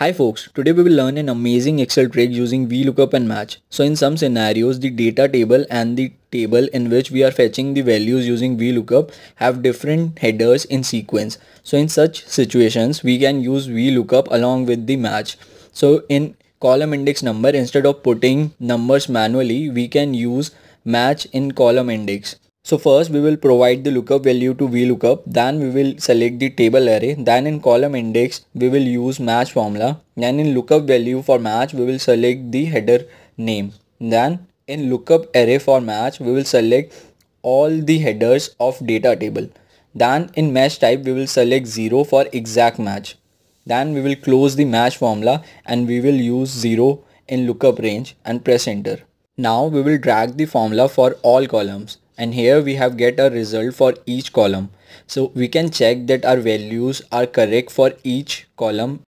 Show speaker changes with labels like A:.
A: Hi folks, today we will learn an amazing Excel trick using VLOOKUP and match. So in some scenarios, the data table and the table in which we are fetching the values using VLOOKUP have different headers in sequence. So in such situations, we can use VLOOKUP along with the match. So in column index number, instead of putting numbers manually, we can use match in column index. So first we will provide the lookup value to VLOOKUP, then we will select the table array, then in column index we will use match formula, then in lookup value for match we will select the header name. Then in lookup array for match we will select all the headers of data table. Then in match type we will select 0 for exact match. Then we will close the match formula and we will use 0 in lookup range and press enter. Now we will drag the formula for all columns and here we have get a result for each column. So we can check that our values are correct for each column